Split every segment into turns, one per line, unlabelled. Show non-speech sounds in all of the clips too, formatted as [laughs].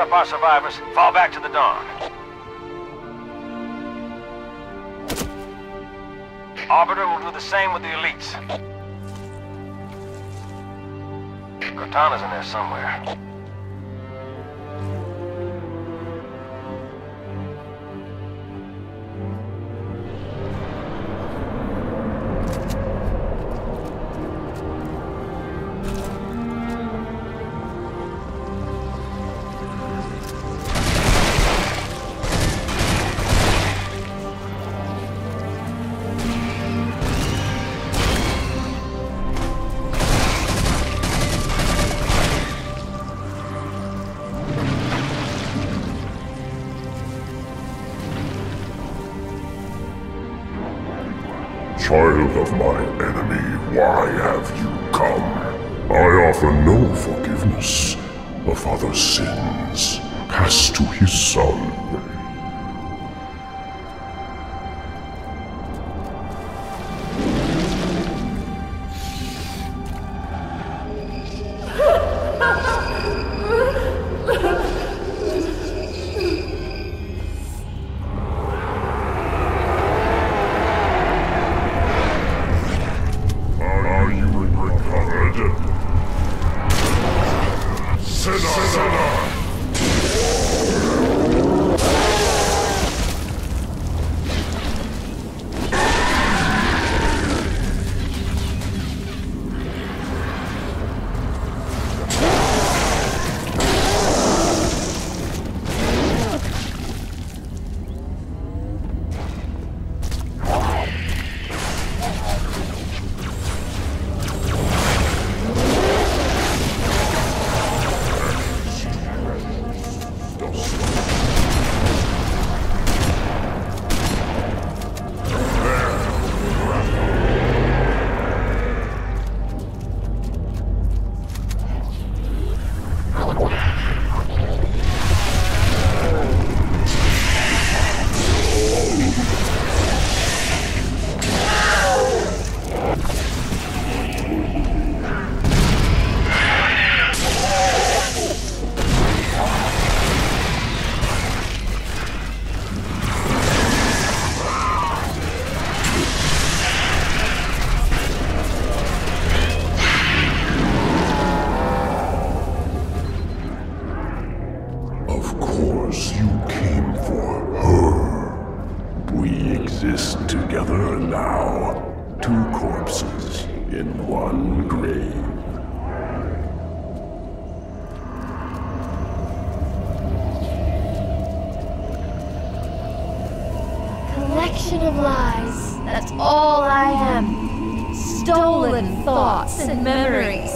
round up our survivors, fall back to the dawn. Arbiter will do the same with the elites. Cortana's in there somewhere.
Child of my enemy, why have you come? I offer no forgiveness. A father's sins pass to his son. One grave.
Collection of lies. That's all I am. Stolen thoughts and memories.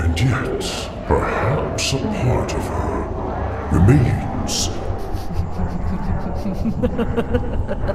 And yet, perhaps a part of her remains. [laughs]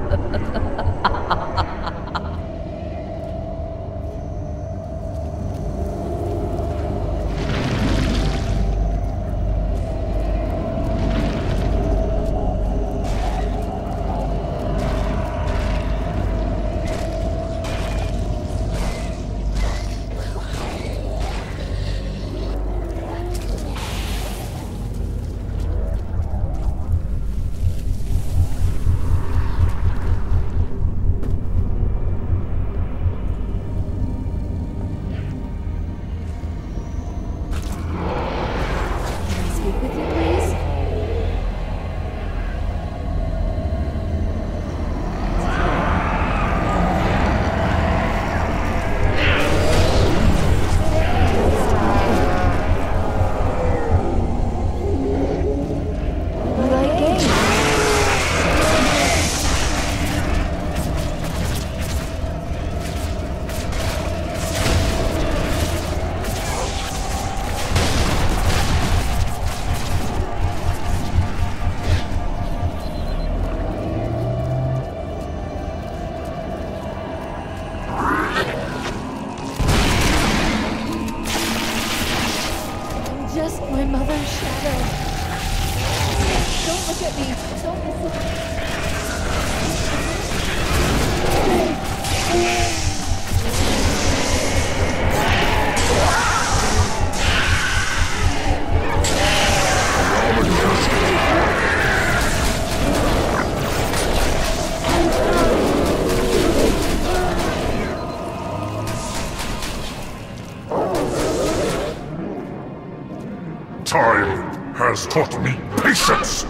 taught me patience,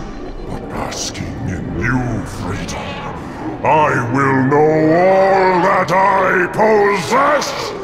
but basking in new freedom, I will know all that I possess!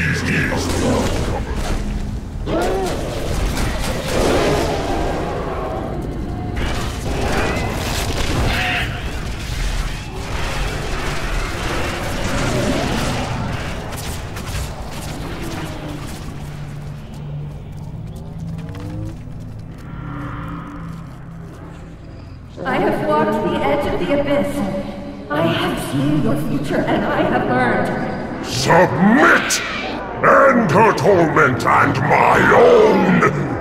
I and
my own!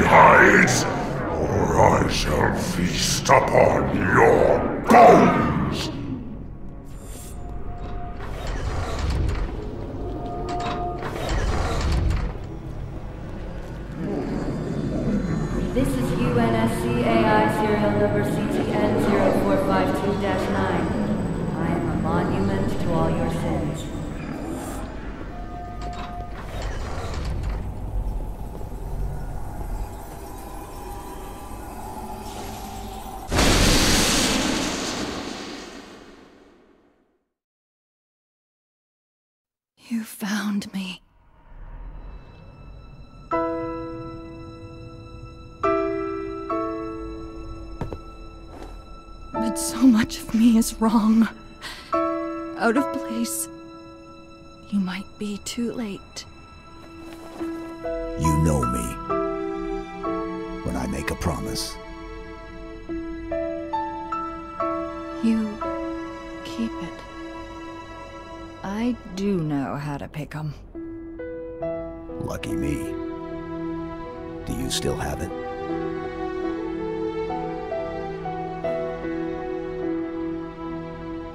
Hides, or I shall feast upon your bones!
You found me. But so much of me is wrong. Out of place. You might be too late.
You know me. When I make a promise,
You keep it. I do know how to pick 'em.
lucky me. Do you still have it?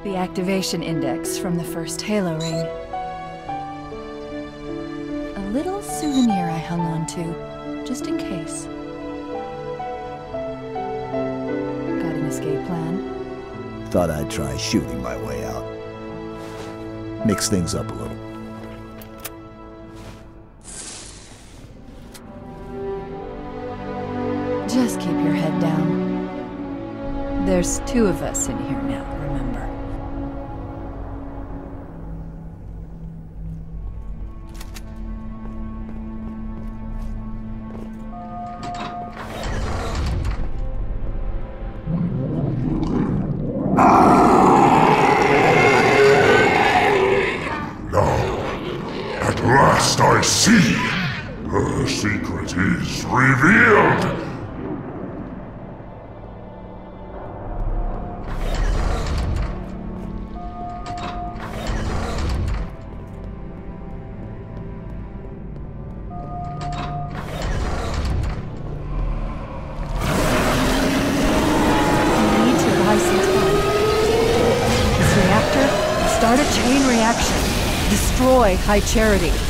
The activation index from the first Halo ring. A little souvenir I hung on to, just in case. Got an escape plan?
Thought I'd try shooting my way out. Mix things up a little.
Just keep your head down. There's two of us in here now, This reactor, start a chain reaction. Destroy High Charity.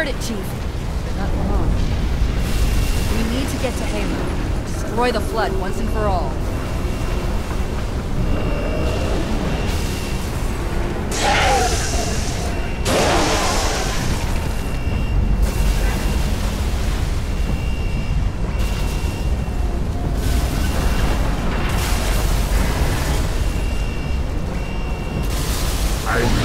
heard it, Chief. But not for long. We need to get to Halo. Destroy the Flood once and for all. I